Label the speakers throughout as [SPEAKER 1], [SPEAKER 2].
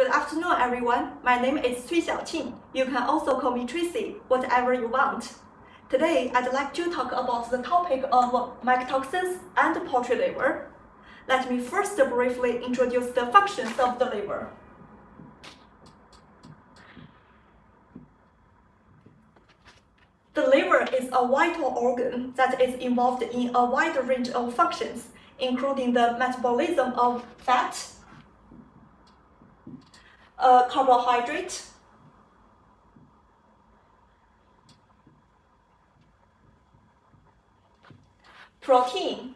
[SPEAKER 1] Good afternoon, everyone. My name is Cui Xiaoqing. You can also call me Tracy, whatever you want. Today, I'd like to talk about the topic of mycotoxins and poultry liver. Let me first briefly introduce the functions of the liver. The liver is a vital organ that is involved in a wide range of functions, including the metabolism of fat, uh, carbohydrate, protein,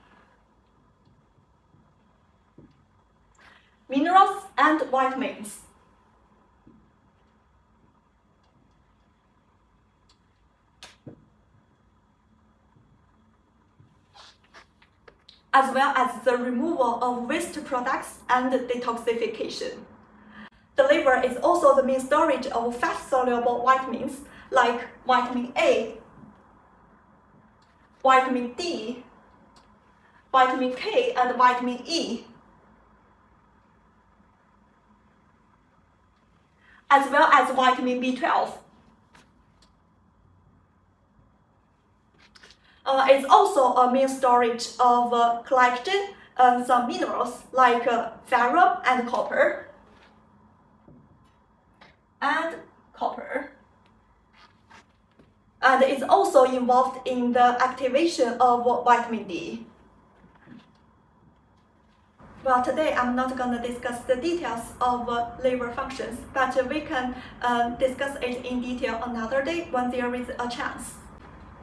[SPEAKER 1] minerals, and vitamins. as well as the removal of waste products and detoxification. The liver is also the main storage of fat-soluble vitamins like vitamin A, vitamin D, vitamin K, and vitamin E, as well as vitamin B12. Uh, it's also a main storage of uh, and some minerals like uh, ferrum and copper. And copper. And it's also involved in the activation of vitamin D. Well, today I'm not going to discuss the details of uh, liver functions, but we can uh, discuss it in detail another day when there is a chance.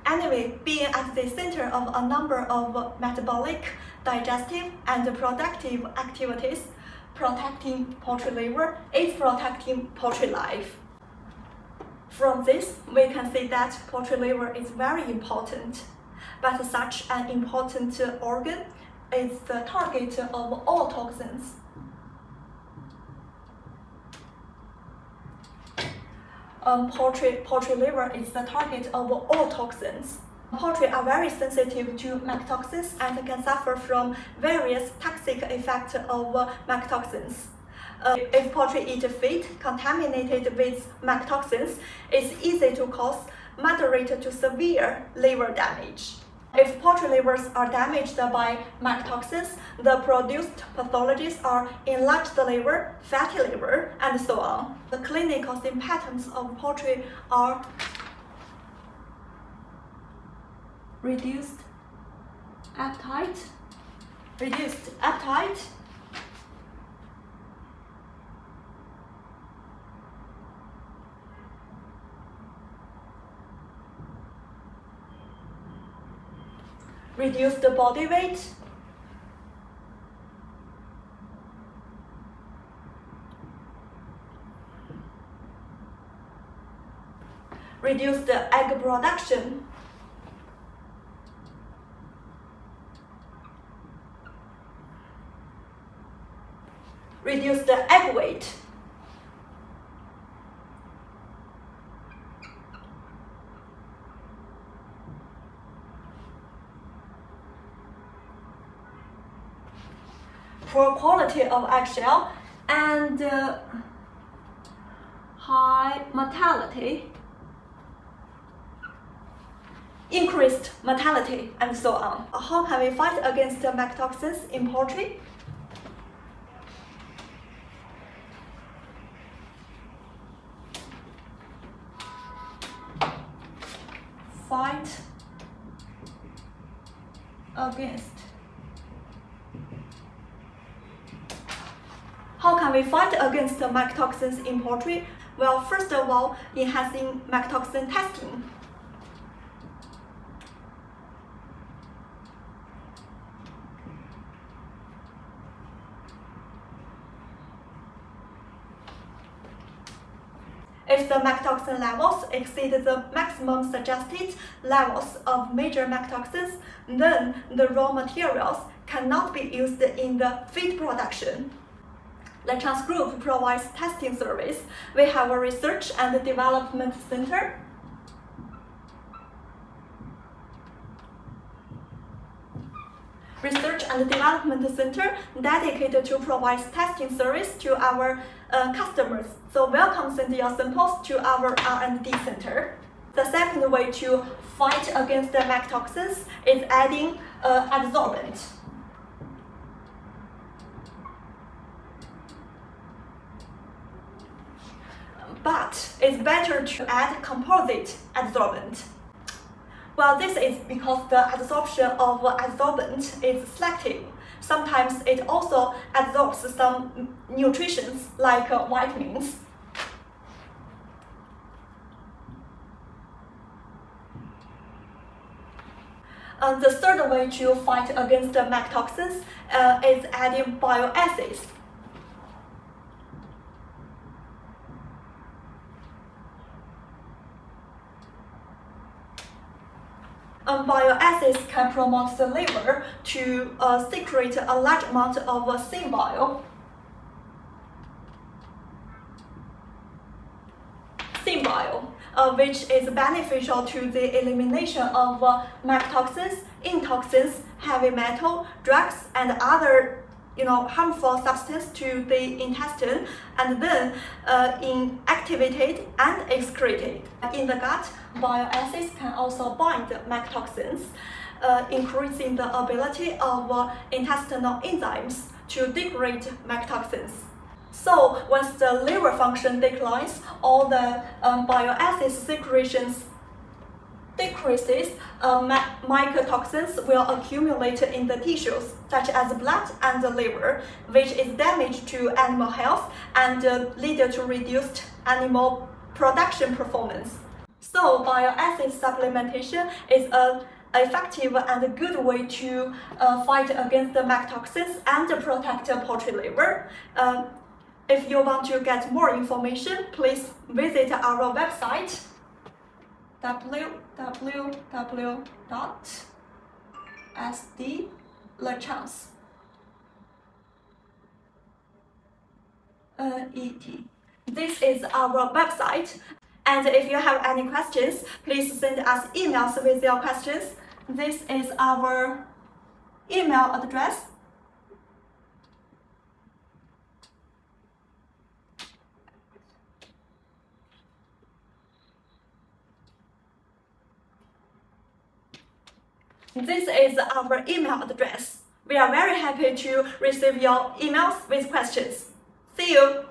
[SPEAKER 1] Anyway, being at the center of a number of metabolic, digestive, and productive activities, protecting poultry liver is protecting poultry life. From this, we can see that poultry liver is very important, but such an important organ is the target of all toxins. um, poultry, poultry liver is the target of all toxins. Poultry are very sensitive to mycotoxins and can suffer from various toxic effects of uh, mycotoxins. Uh, if poultry eat feed contaminated with mycotoxins, it's easy to cause moderate to severe liver damage. If poultry livers are damaged by mycotoxins, the produced pathologies are enlarged liver, fatty liver, and so on. The clinical symptoms of poultry are reduced appetite, reduced appetite, reduce the body weight, reduce the egg production, reduce the egg weight, poor quality of eggshell and uh, high mortality, increased mortality, and so on. How can we fight against the mycotoxins in poultry? Fight against How can we fight against the mycotoxins in poultry? Well, first of all, enhancing mycotoxin testing. If the mycotoxin levels exceed the maximum suggested levels of major mycotoxins, then the raw materials cannot be used in the feed production. Lachance Group provides testing service. We have a research and development center. research and development center dedicated to provide testing service to our uh, customers. So welcome send your samples to our R&D center. The second way to fight against the mycotoxins is adding uh, adsorbent. But it's better to add composite adsorbent. Well, this is because the adsorption of adsorbent is selective. Sometimes it also absorbs some nutrients like uh, vitamins. The third way to fight against the mycotoxins uh, is adding bile Um, bile acids can promote the liver to uh, secrete a large amount of uh, syn bile. Uh, which is beneficial to the elimination of uh, mycotoxins, endotoxins, heavy metal, drugs, and other you know, harmful substance to the intestine and then uh, inactivated and excreted. In the gut, bile acids can also bind mycotoxins, uh, increasing the ability of uh, intestinal enzymes to degrade mycotoxins. So once the liver function declines, all the um, bile acid secretions decreases, uh, mycotoxins will accumulate in the tissues, such as blood and the liver, which is damage to animal health and uh, lead to reduced animal production performance. So bile acid supplementation is a effective and good way to uh, fight against the mycotoxins and protect poultry liver. Um, if you want to get more information, please visit our website www.sdlechance uh, et. This is our website. And if you have any questions, please send us emails with your questions. This is our email address. This is our email address. We are very happy to receive your emails with questions. See you!